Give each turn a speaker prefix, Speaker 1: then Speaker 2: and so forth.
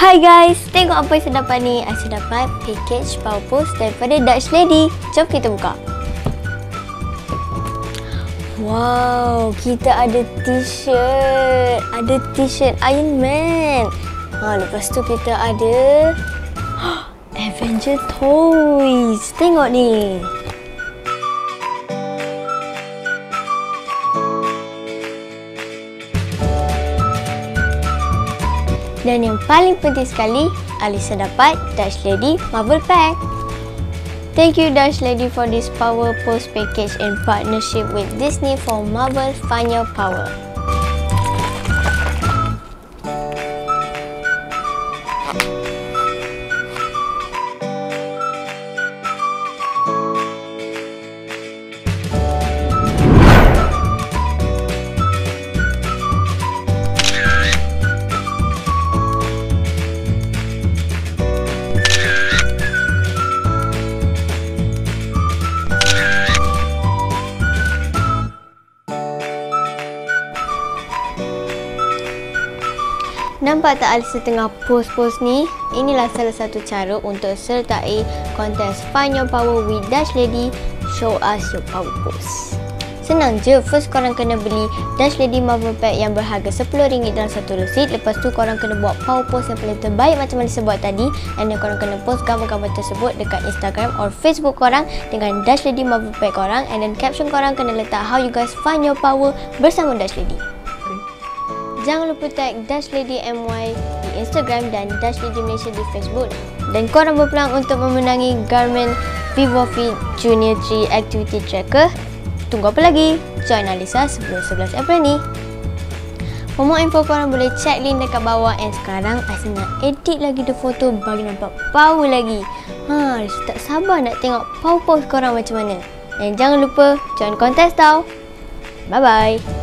Speaker 1: Hai guys, tengok apa yang saya dapat ni. Saya dapat package power post daripada Dutch Lady. Jom kita buka. Wow, kita ada t-shirt. Ada t-shirt Iron Man. Ha, lepas tu kita ada Avenger Toys. Tengok ni. Dan yang paling penting sekali, Alisa dapat Dutch Lady Marvel Pack. Thank you Dutch Lady for this Power Post package in partnership with Disney for Marvel Your Power. Nampak tak Alisa tengah post-post ni? Inilah salah satu cara untuk sertai kontes Find Your Power with Dutch Lady Show Us Your Power Post. Senang je, first korang kena beli Dutch Lady Marvel Pack yang berharga RM10 dalam satu resit. Lepas tu korang kena buat power post yang paling terbaik macam mana saya buat tadi. And then korang kena post gambar-gambar tersebut dekat Instagram or Facebook korang dengan Dutch Lady Marvel Pack korang. And then caption korang kena letak how you guys find your power bersama Dutch Lady. Jangan lupa tag Dash Lady MY di Instagram dan Dash Lady Malaysia di Facebook. Dan korang berpeluang untuk memenangi Garmin Vivo Fit Junior 3 Activity Tracker. Tunggu apa lagi? Join Alisa sebelum 11 April ni. For more info korang boleh check link dekat bawah and sekarang Asyik nak edit lagi the foto bagi nampak power lagi. Ha, tak sabar nak tengok power pose korang macam mana. Dan jangan lupa join kontes tau. Bye bye.